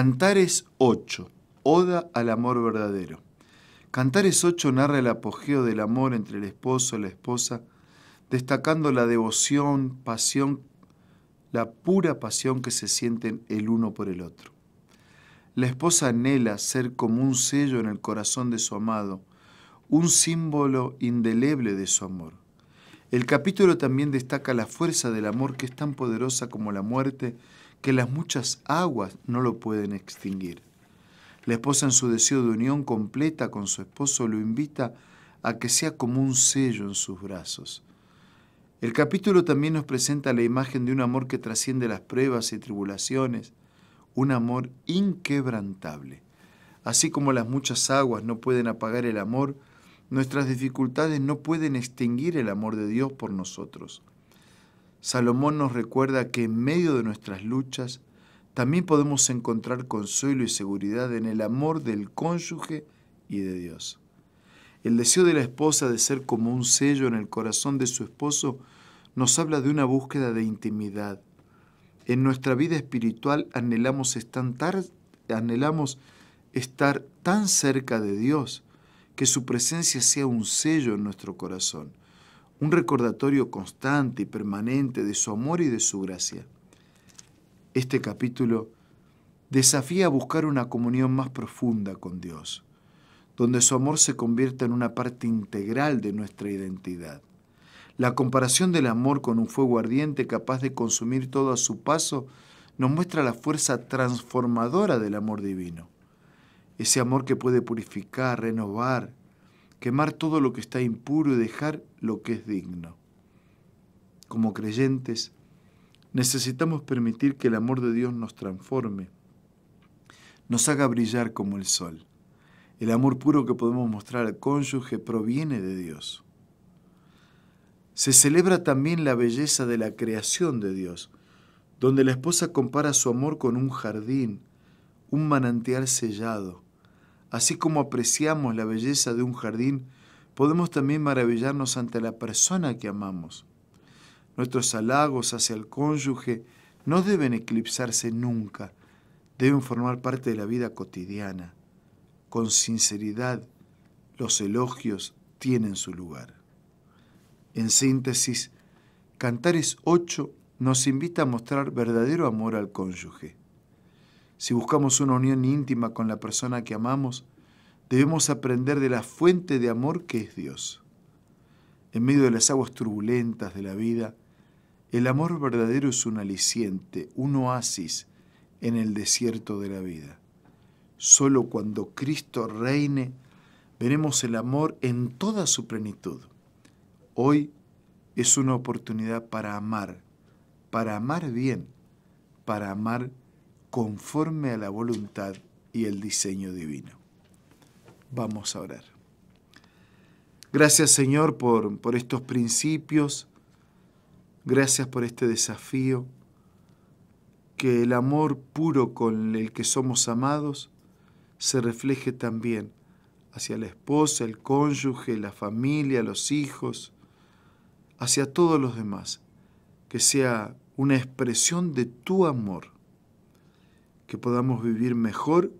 Cantares 8, Oda al amor verdadero. Cantares 8 narra el apogeo del amor entre el esposo y la esposa, destacando la devoción, pasión, la pura pasión que se sienten el uno por el otro. La esposa anhela ser como un sello en el corazón de su amado, un símbolo indeleble de su amor. El capítulo también destaca la fuerza del amor que es tan poderosa como la muerte, que las muchas aguas no lo pueden extinguir. La esposa en su deseo de unión completa con su esposo lo invita a que sea como un sello en sus brazos. El capítulo también nos presenta la imagen de un amor que trasciende las pruebas y tribulaciones, un amor inquebrantable. Así como las muchas aguas no pueden apagar el amor, nuestras dificultades no pueden extinguir el amor de Dios por nosotros. Salomón nos recuerda que en medio de nuestras luchas también podemos encontrar consuelo y seguridad en el amor del cónyuge y de Dios. El deseo de la esposa de ser como un sello en el corazón de su esposo nos habla de una búsqueda de intimidad. En nuestra vida espiritual anhelamos estar, anhelamos estar tan cerca de Dios que su presencia sea un sello en nuestro corazón un recordatorio constante y permanente de su amor y de su gracia. Este capítulo desafía a buscar una comunión más profunda con Dios, donde su amor se convierta en una parte integral de nuestra identidad. La comparación del amor con un fuego ardiente capaz de consumir todo a su paso nos muestra la fuerza transformadora del amor divino. Ese amor que puede purificar, renovar, quemar todo lo que está impuro y dejar lo que es digno. Como creyentes, necesitamos permitir que el amor de Dios nos transforme, nos haga brillar como el sol. El amor puro que podemos mostrar al cónyuge proviene de Dios. Se celebra también la belleza de la creación de Dios, donde la esposa compara su amor con un jardín, un manantial sellado, Así como apreciamos la belleza de un jardín, podemos también maravillarnos ante la persona que amamos. Nuestros halagos hacia el cónyuge no deben eclipsarse nunca, deben formar parte de la vida cotidiana. Con sinceridad, los elogios tienen su lugar. En síntesis, Cantares 8 nos invita a mostrar verdadero amor al cónyuge. Si buscamos una unión íntima con la persona que amamos, debemos aprender de la fuente de amor que es Dios. En medio de las aguas turbulentas de la vida, el amor verdadero es un aliciente, un oasis en el desierto de la vida. Solo cuando Cristo reine, veremos el amor en toda su plenitud. Hoy es una oportunidad para amar, para amar bien, para amar conforme a la voluntad y el diseño divino. Vamos a orar. Gracias Señor por, por estos principios, gracias por este desafío, que el amor puro con el que somos amados se refleje también hacia la esposa, el cónyuge, la familia, los hijos, hacia todos los demás, que sea una expresión de tu amor que podamos vivir mejor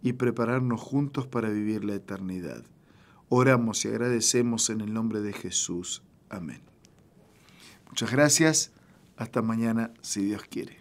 y prepararnos juntos para vivir la eternidad. Oramos y agradecemos en el nombre de Jesús. Amén. Muchas gracias. Hasta mañana, si Dios quiere.